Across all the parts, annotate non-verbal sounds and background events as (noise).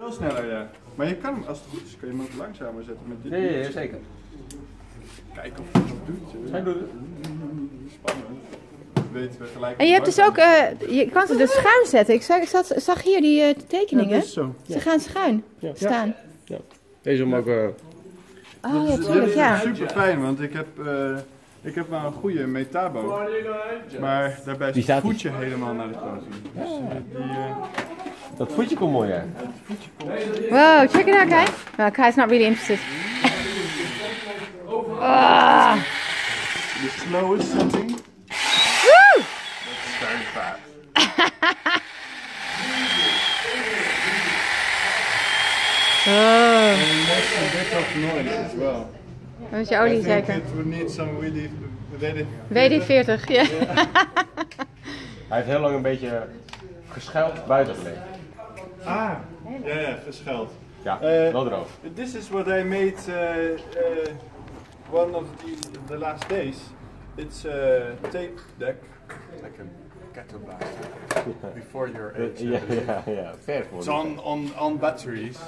Veel sneller, ja. Maar je kan hem, als het goed is, kun je hem ook langzamer zetten met dit. Ja, ja, ja, zeker. Kijken of hij het doet. Hij doet het. Spannend. Weten we gelijk. En je hebt dus ook, eh, je kan ze dus schuin zetten. Ik zag, ik zat, zag hier die eh, tekeningen. Ja, dat is zo. Ze gaan schuin Ja. staan. Deze om ook... eh, Oh ja, tuurlijk, is ja. super fijn, want ik heb, eh, ik heb maar een goede metabo. Maar daarbij is Die het voetje helemaal naar de klote. Dus die, eh, dat voetje komt mooi uit. Wow, check it out, Kai. Well, Kai's not really interested. Ah. the slowest setting. Woo! That's very fast. Oh, And makes a bit of noise as well. dat is je I olie think zeker. it would need some really, really WD-40, ja. (laughs) Hij heeft heel lang een beetje geschuild buiten gelegen. Ah, ja, ja, gescheld. Ja, Eh, wel droog. This is what I made uh, uh, one of the, the last days. It's a tape deck, like a ghetto blaster, before your age. Ja, ja, ja. Ver voor It's on, on, on batteries.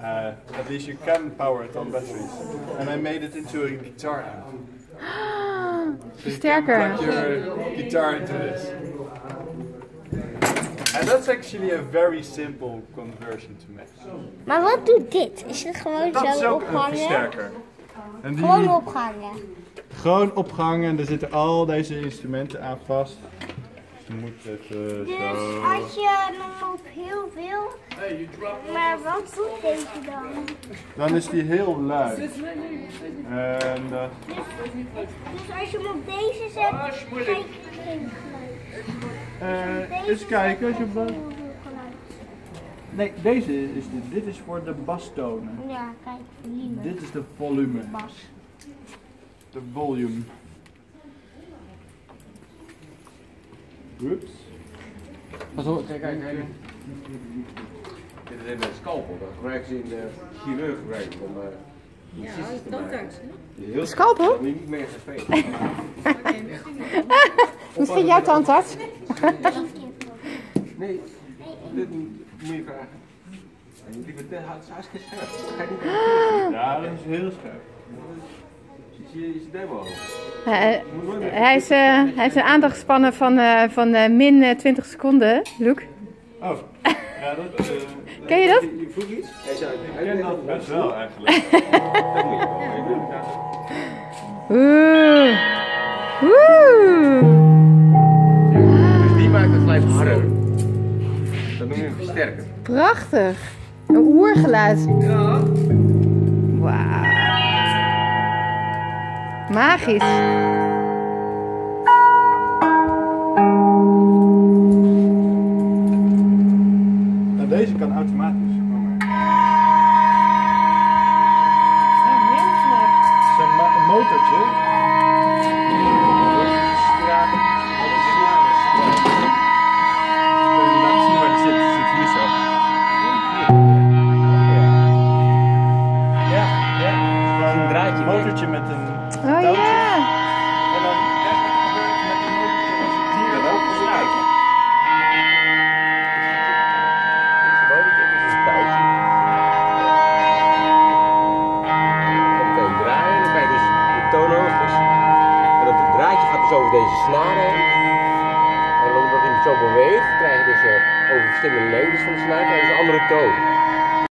Uh, at least you can power it on batteries. And I made it into a guitar amp. (gasps) So you can plug your guitar into this. And that's actually a very simple conversion to make. Maar wat doet dit? Is het gewoon Dat is zo ook een opgehangen? versterker. En die, Gewoon opgehangen. Gewoon opgehangen en er zitten al deze instrumenten aan vast. Dus je moet even Dus zo. als je hem op heel veel... Maar wat doet deze dan? Dan is die heel luid. En uh, Dus als je hem op deze zet, krijg je geen geluid. Eh, eens kijken als je. Nee, deze is dit. Dit is voor de bastonen. Ja, kijk, volume. Dit is de volume. Bas. De volume. Oeps. Pas op, kijk, kijk, kijk. Dit is even een scalpel. Dat gebruiken ze in de chirurg gebruiken om uh, incisies te maken. Heel- Scalpel? Dat moet je niet meer gaan spelen. (laughs) (laughs) Misschien jouw tandarts? Nee, dit moet je vragen. En je liever, het is hartstikke scherp. Ja, dat is heel scherp. Zie je je demo? Eh, hij, is, eh, hij heeft een aandachtspannen van, eh, van eh, min eh, 20 seconden, Luke. Oh, (laughs) ja, dat. eh, Ken je dat? Je vroeg iets? Hij zei, ik ken dat best wel eigenlijk. (laughs) Oeh. Oeh. Geluid harder. Dat noem je een versterker. Prachtig. Een oergeluid. Ja. Wauw. Magisch. Deze snaren heen. En omdat hij zo beweegt, krijg je dus eh, over verschillende lengtes van de snaar, krijg je een andere toon.